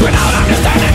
Without understanding.